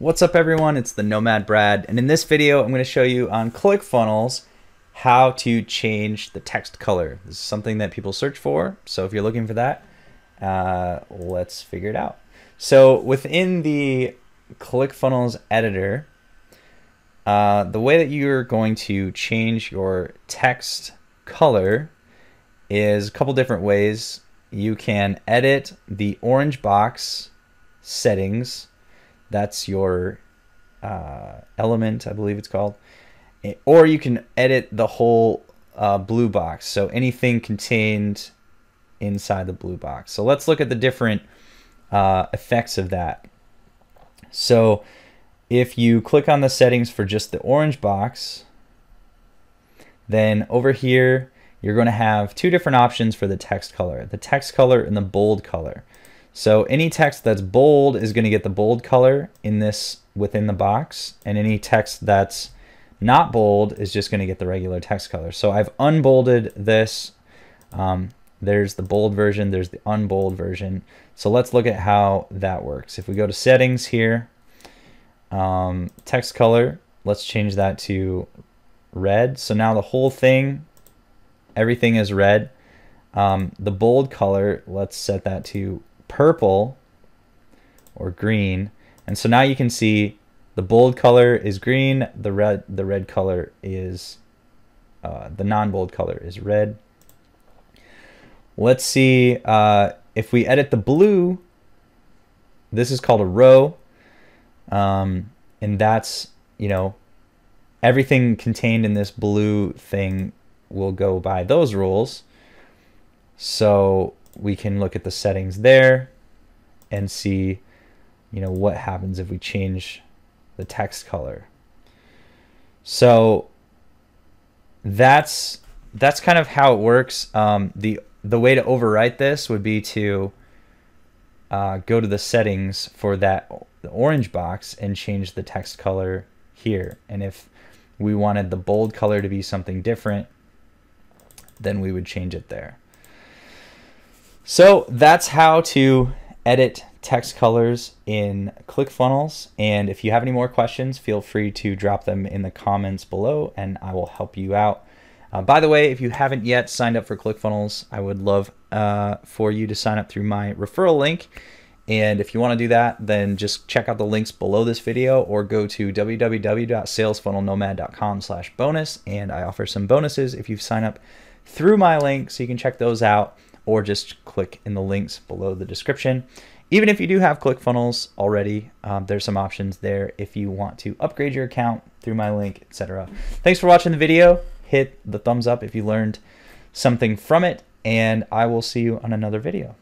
What's up everyone, it's the Nomad Brad, and in this video I'm going to show you on ClickFunnels how to change the text color. This is something that people search for, so if you're looking for that, uh, let's figure it out. So within the ClickFunnels editor, uh, the way that you're going to change your text color is a couple different ways. You can edit the orange box settings that's your uh, element, I believe it's called. Eh, or you can edit the whole uh, blue box. So anything contained inside the blue box. So let's look at the different uh, effects of that. So if you click on the settings for just the orange box, then over here, you're going to have two different options for the text color, the text color and the bold color. So any text that's bold is going to get the bold color in this within the box, and any text that's not bold is just going to get the regular text color. So I've unbolded this. Um, there's the bold version, there's the unbold version. So let's look at how that works. If we go to settings here, um, text color, let's change that to red. So now the whole thing, everything is red. Um, the bold color, let's set that to purple or green. And so now you can see the bold color is green, the red the red color is uh, the non-bold color is red. Let's see uh, if we edit the blue. This is called a row, um, and that's you know everything contained in this blue thing will go by those rules. So we can look at the settings there and see you know what happens if we change the text color. So that's that's kind of how it works. Um, the the way to overwrite this would be to uh, go to the settings for that the orange box and change the text color here. And if we wanted the bold color to be something different then we would change it there so that's how to edit text colors in ClickFunnels. And if you have any more questions, feel free to drop them in the comments below and I will help you out. Uh, by the way, if you haven't yet signed up for ClickFunnels, I would love uh, for you to sign up through my referral link. And if you want to do that, then just check out the links below this video or go to www.salesfunnelnomad.com slash bonus. And I offer some bonuses if you sign up through my link, so you can check those out or just click in the links below the description. Even if you do have ClickFunnels already, um, there's some options there if you want to upgrade your account through my link, etc. Thanks for watching the video. Hit the thumbs up if you learned something from it, and I will see you on another video.